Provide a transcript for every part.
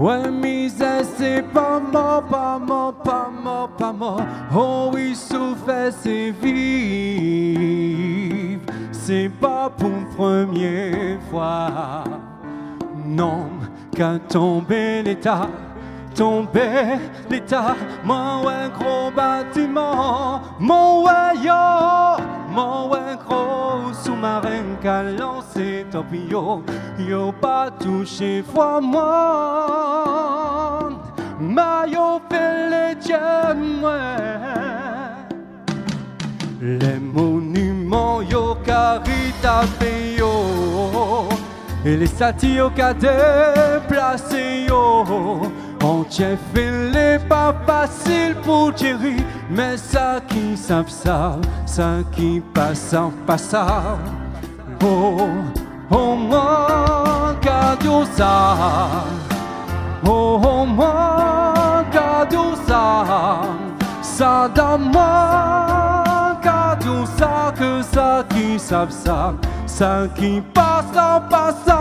Ouais, misère, c'est pas mort, pas mort, pas mort, pas mort. Oh oui, souffrir, c'est vivre. C'est pas pour première fois. Non, qu'à tomber l'état, tomber l'état. Mon un gros bâtiment, mon yo, mon un gros sous-marin qu'a lancé torpillon. Yo pas touché foi moi. Ma yo fait les moi. Les monuments yo carité yo Et les statues yo qu'a déplacé yo On tient fait les pas facile pour Thierry Mais ça qui savent ça, ça qui passe en passant. Oh, oh moi, cadeau ça. Oh, oh moi, cadeau ça. Ça dans moi, cadeau ça Que ça qui savent ça, ça qui passe en passant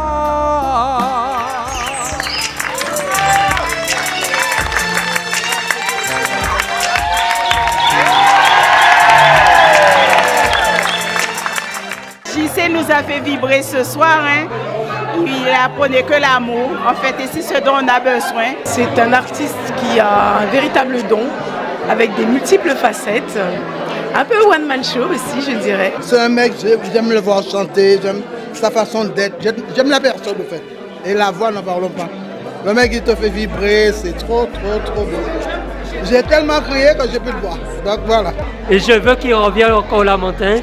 JC nous a fait vibrer ce soir. Hein. Il apprenait que l'amour, en fait, et c'est ce dont on a besoin. C'est un artiste qui a un véritable don, avec des multiples facettes. Un peu one-man show aussi, je dirais. C'est un mec, j'aime le voir chanter, j'aime sa façon d'être, j'aime la personne en fait. Et la voix, n'en parlons pas. Le mec, il te fait vibrer, c'est trop, trop, trop beau. J'ai tellement crié que j'ai plus de voix. Donc voilà. Et je veux qu'il revienne encore la montagne.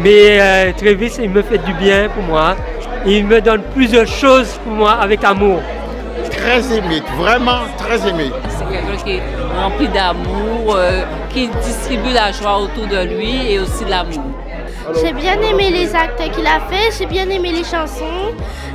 Mais euh, très vite, il me fait du bien pour moi. Il me donne plusieurs choses pour moi avec amour. Très aimé, vraiment très aimé. C'est quelqu'un qui est rempli d'amour, euh, qui distribue la joie autour de lui et aussi l'amour. J'ai bien aimé les actes qu'il a fait, j'ai bien aimé les chansons.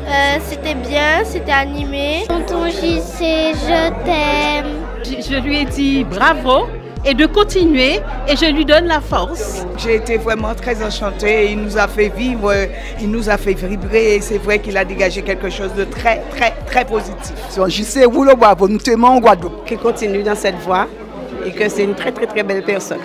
Euh, c'était bien, c'était animé. Tonton JC, je t'aime. Je, je lui ai dit bravo et de continuer et je lui donne la force. J'ai été vraiment très enchantée. Il nous a fait vivre, il nous a fait vibrer et c'est vrai qu'il a dégagé quelque chose de très, très, très positif. Je sais, le nous en Guadeloupe. Qu'il continue dans cette voie et que c'est une très, très, très belle personne.